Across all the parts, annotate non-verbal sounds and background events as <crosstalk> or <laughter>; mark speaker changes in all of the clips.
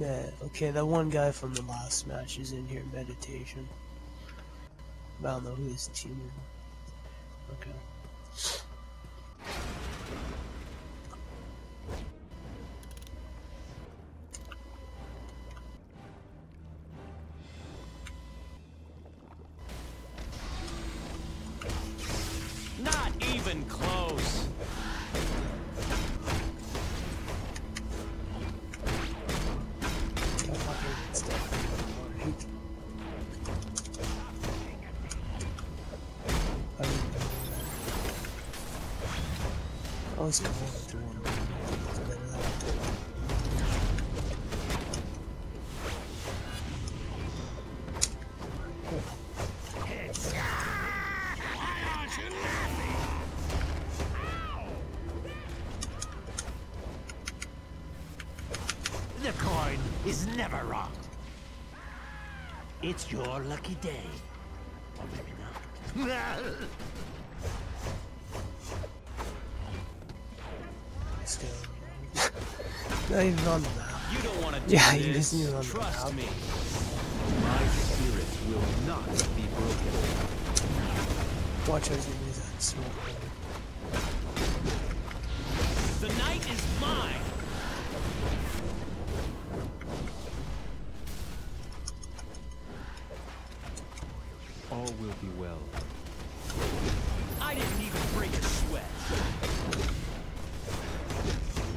Speaker 1: Okay. Okay, that one guy from the last match is in here, meditation. I don't know who his team is. Okay.
Speaker 2: Not even close.
Speaker 3: The coin is never wrong. It's your lucky day. Or maybe not. <laughs>
Speaker 1: Still. Not even on the map.
Speaker 2: You don't want to do
Speaker 1: Yeah, you
Speaker 2: this.
Speaker 1: just need it on the
Speaker 2: Trust me.
Speaker 4: My spirit will not be broken.
Speaker 1: Watch as you use that smoke.
Speaker 2: The night is mine.
Speaker 4: All will be well.
Speaker 2: I didn't even break a sweat.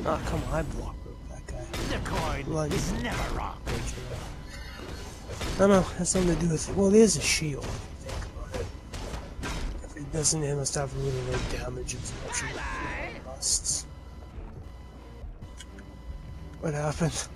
Speaker 1: Ah, come on, I block broke that guy.
Speaker 3: The coin
Speaker 1: Like-
Speaker 3: is never wrong.
Speaker 1: I don't know, has something to do with Well, there's a shield, if you think about it. If it doesn't, it must have really low damage absorption. What happened?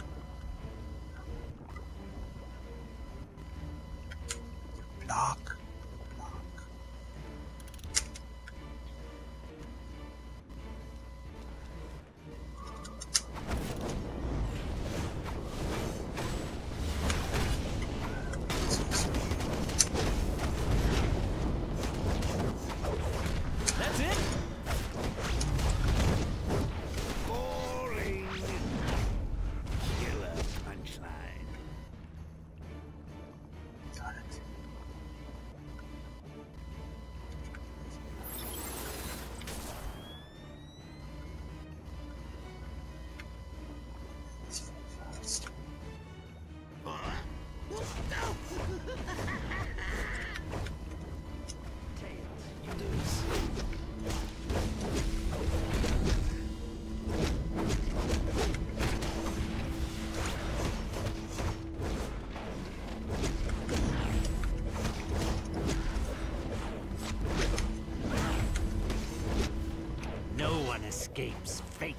Speaker 3: Escapes fate.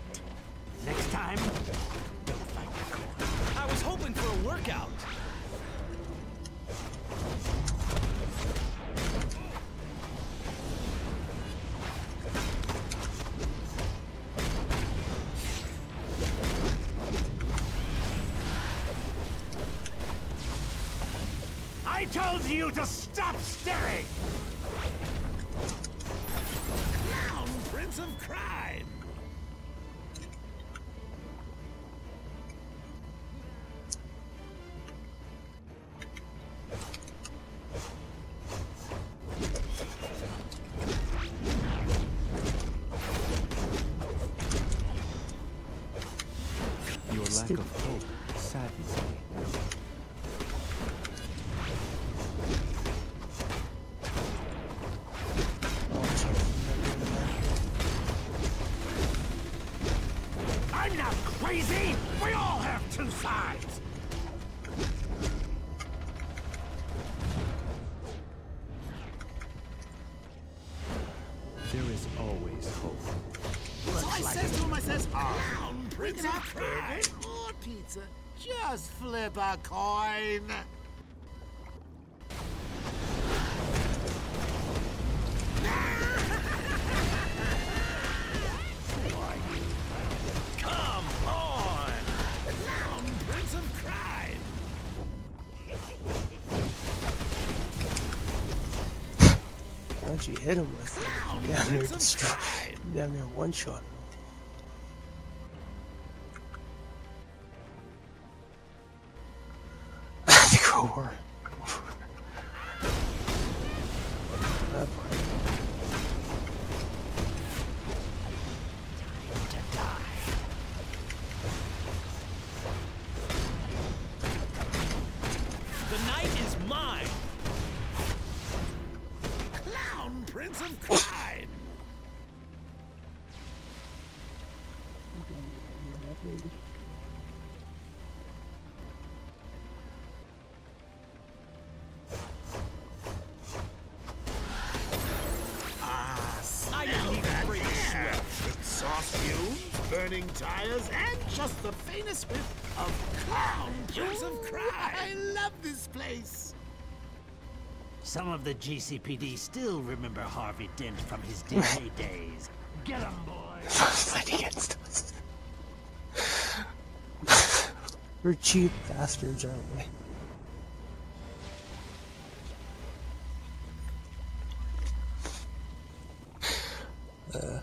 Speaker 3: Next time, don't fight the.
Speaker 2: I was hoping for a workout.
Speaker 3: I told you to stop staring! Prince of Crime!
Speaker 4: Your lack of hope saddens
Speaker 3: crazy! We all have two sides!
Speaker 4: There is always hope.
Speaker 3: So I says to him, I says, Clown Prince of pizza. Oh, just flip a coin!
Speaker 1: Why'd you hit him with it? Down there, destroy. There, one shot. Part.
Speaker 2: The night is mine.
Speaker 3: Prince of Crime! Ah,
Speaker 2: I didn't even break a
Speaker 3: fumes, burning tires, and just the faintest whiff of Clown Prince of Crime! I love this place!
Speaker 5: Some of the GCPD still remember Harvey Dent from his DA <laughs> days. Get him, boys! <laughs>
Speaker 1: Fight against us. <laughs> We're cheap bastards, aren't we? Uh.